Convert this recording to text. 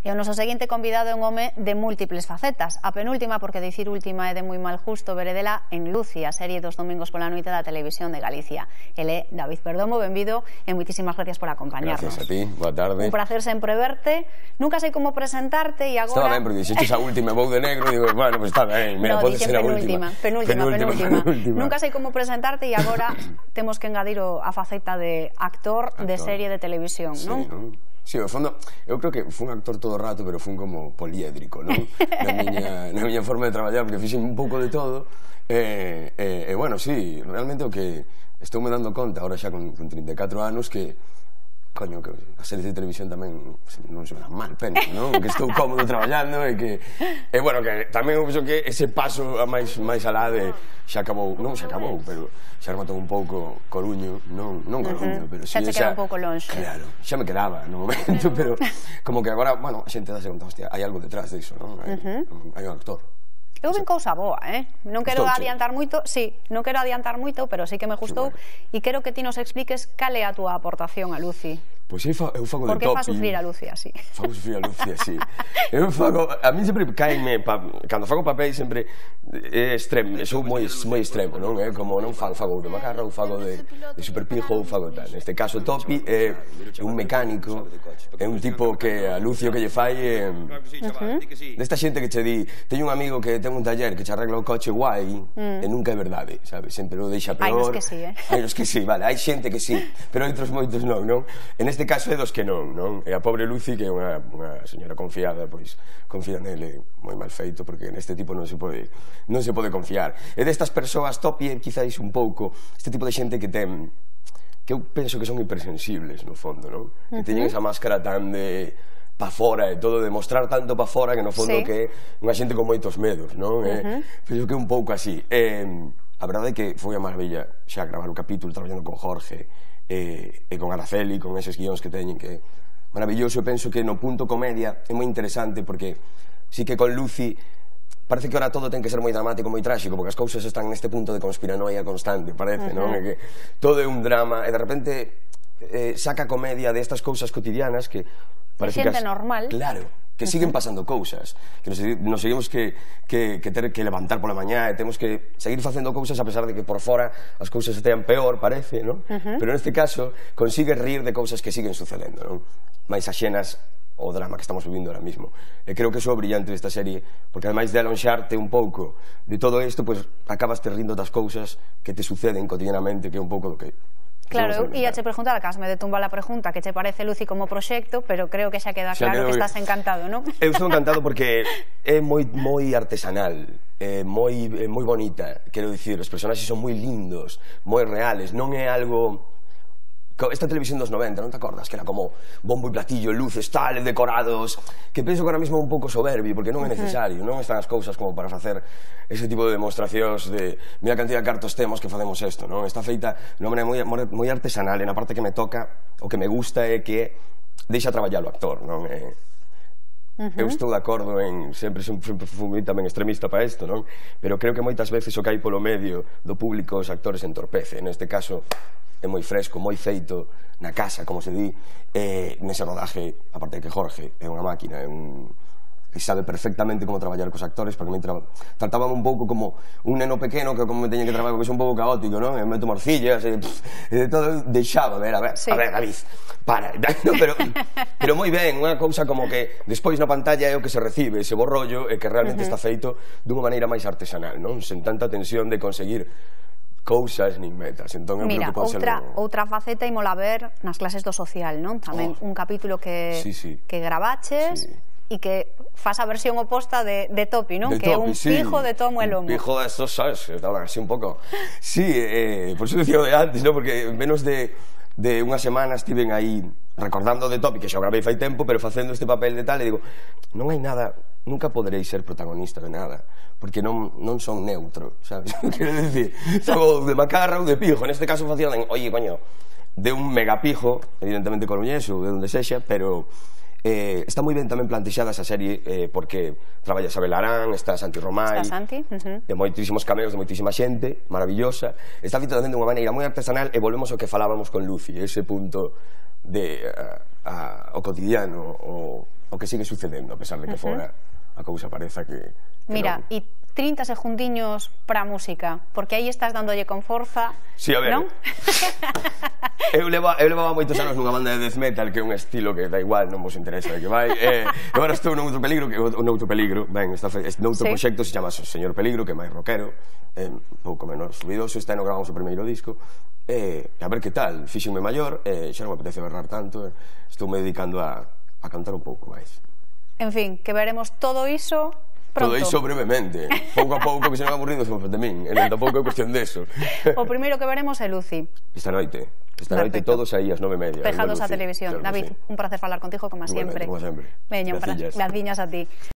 E o noso seguinte convidado é un home de múltiples facetas. A penúltima, porque dicir última é de moi mal justo, veredela en Lucia, a serie dos domingos pola noite da televisión de Galicia. Ele é David Perdomo, benvido e moitísimas gracias por acompañarnos. Gracias a ti, boa tarde. Un placer sempre verte. Nunca sei como presentarte e agora... Estaba ben, porque dixete a última, vou de negro, digo, bueno, pues está ben, mira, no, pode ser a última. Penúltima, penúltima, penúltima. penúltima. penúltima. Nunca sei como presentarte e agora temos que engadir a faceta de actor, actor. de serie de televisión, sí, non? ¿no? Sí, ao fondo, eu creo que fun actor todo o rato, pero fun como poliédrico, non? Na miña, na miña forma de traballar, porque fixen un pouco de todo. E, eh, eh, eh, bueno, sí, realmente o que estou me dando conta, ahora xa con, con 34 anos, que coño, que as series de televisión tamén non se me dan mal, penso, non? Que estou cómodo traballando e que... E, bueno, que tamén penso que ese paso a máis, máis alá de xa acabou, non xa acabou, pero xa rematou un pouco Coruño, non, non Coruño, uh -huh. pero si, xa te queda un pouco longe. Claro, xa me quedaba no momento, pero como que agora, bueno, a xente dáse conta, hostia, hai algo detrás diso, non? Hai, uh -huh. hai un actor. Eu ven cousa boa, eh? Non quero Estouche. adiantar moito, sí, non quero adiantar moito, pero sí que me gustou e quero que ti nos expliques cal é a túa aportación a Luci Pois aí eu fago de topi. Por Porque fa sufrir a Lucia, sí. Fago sufrir a Lucia, sí. Eu fago... A mí sempre caenme... Pa, cando fago papéis sempre é extremo. Sou moi, moi extremo, non? É como non fago, fago de macarra, ou fago de, de superpijo, ou fago tal. Neste caso, Topi é un mecánico, é un tipo que a Lucio que lle fai... É, uh -huh. Desta xente que che di... Teño un amigo que ten un taller que che arregla o coche guai mm. e nunca é verdade, sabes? Sempre o deixa peor. Hai nos que sí, eh? Hai nos que sí, vale. Hai xente que sí, pero outros moitos non, non? En este neste caso é dos que non, non? E a pobre Lucy, que é unha, unha señora confiada, pois confía nele moi mal feito, porque neste tipo non se pode, non se pode confiar. E destas persoas topie, quizáis un pouco, este tipo de xente que ten que eu penso que son hipersensibles, no fondo, non? Uh -huh. Que teñen esa máscara tan de pa fora e todo, de mostrar tanto pa fora que no fondo sí. que é unha xente con moitos medos, non? Uh -huh. Eh, penso que é un pouco así. Eh, A verdade é que foi a maravilla xa gravar o capítulo traballando con Jorge e, e con Araceli, con eses guións que teñen que maravilloso. Eu penso que no punto comedia é moi interesante porque sí que con Lucy parece que ahora todo ten que ser moi dramático, moi tráxico, porque as cousas están neste punto de conspiranoia constante, parece, uh -huh. non? É que todo é un drama e de repente eh, saca comedia de estas cousas cotidianas que parece que as... normal. Claro, que siguen pasando cousas, que nos, nos seguimos que, que, que ter que levantar pola mañá e temos que seguir facendo cousas a pesar de que por fora as cousas estean peor, parece, non? Uh -huh. Pero neste caso consigues rir de cousas que siguen sucedendo, non? Mais axenas o drama que estamos vivindo ahora mismo. E creo que iso é brillante desta serie, porque ademais de alonxarte un pouco de todo isto, pues, acabas te rindo das cousas que te suceden cotidianamente, que é un pouco do que Claro, eu ia che preguntar, acaso me detumba a pregunta que che parece Luci como proxecto, pero creo que xa queda xa claro que estás encantado, non? Eu estou encantado porque é moi moi artesanal, é moi é moi bonita, quero dicir, os personaxes son moi lindos, moi reales, non é algo esta televisión dos 90, non te acordas? Que era como bombo e platillo, luces, tal, decorados... Que penso que ahora mismo é un pouco soberbio, porque non é necesario, non están as cousas como para facer ese tipo de demostracións de mira a cantidad de cartos temos que facemos isto, non? Está feita de unha maneira moi, moi artesanal, e na parte que me toca, o que me gusta é que deixa traballar o actor, non? É... Uh -huh. Eu estou de acordo en sempre sempre fui tamén extremista para isto, non? Pero creo que moitas veces o que hai polo medio do público os actores entorpece. Neste caso, é moi fresco, moi feito na casa, como se di, e nese rodaje, aparte de que Jorge é unha máquina, é un e sabe perfectamente como traballar cos actores, porque me tra... trataban un pouco como un neno pequeno que como me teñen que traballar, que son un pouco caótico, non? E meto morcillas, e, pff, e todo, deixaba, a ver, a ver, sí. a ver, David, para, no, pero, pero moi ben, unha cousa como que despois na pantalla é o que se recibe, ese borrollo e que realmente uh -huh. está feito dunha maneira máis artesanal, non? Sen tanta tensión de conseguir cousas nin metas. Entón, é Mira, outra, no... outra faceta imola ver nas clases do social, non? Tamén oh. un capítulo que, sí, sí. que grabaches Sí e que faz a versión oposta de, de Topi, non? De que é un sí, pijo de tomo e lomo. Un pijo de estos, sabes, tal, así un pouco. Sí, eh, por eso decía de antes, non? Porque menos de, de unha semana estiven aí recordando de Topi, que xa grabei gravei fai tempo, pero facendo este papel de tal, e digo, non hai nada nunca poderei ser protagonista de nada, porque non, non son neutro, sabes? Quero dicir, son de macarra ou de pijo, neste caso facía, oye, coño, de un megapijo, evidentemente coruñés ou de onde sexa, pero eh, está moi ben tamén plantexada esa serie eh, porque traballa Isabel Arán, está Santi Romay, está Santi, uh -huh. de moitísimos cameos, de moitísima xente, maravillosa. Está feita tamén de unha maneira moi artesanal e volvemos ao que falábamos con Lucy, ese punto de eh, a, a, o cotidiano, o, o que sigue sucedendo, a pesar de que uh -huh. fora a cousa pareza que... que Mira, non... e 30 segundiños para a música, porque aí estás dándolle con forza, sí, a ver. non? eu, leva, eu levaba moitos anos nunha banda de death metal que é un estilo que da igual, non vos interesa de que vai. Eh, agora estou nun outro peligro, que o noutro peligro, ben, esta, este noutro sí. proxecto se chama Señor Peligro, que é máis rockero, eh, pouco menor subidoso este ano gravamos o primeiro disco, eh, a ver que tal, fíxenme maior, eh, xa non me apetece berrar tanto, eh, estou me dedicando a a cantar un pouco máis. En fin, que veremos todo iso Pronto. Todo iso brevemente, pouco a pouco que se non aburridos de min, e tampouco é cuestión deso. O primeiro que veremos é Lucy. Esta noite, esta Perfecto. noite todos aí ás nove media. Pejados á televisión. Claro David, sí. un placer falar contigo, como sempre. Como sempre. Veña, graciñas. graciñas a ti.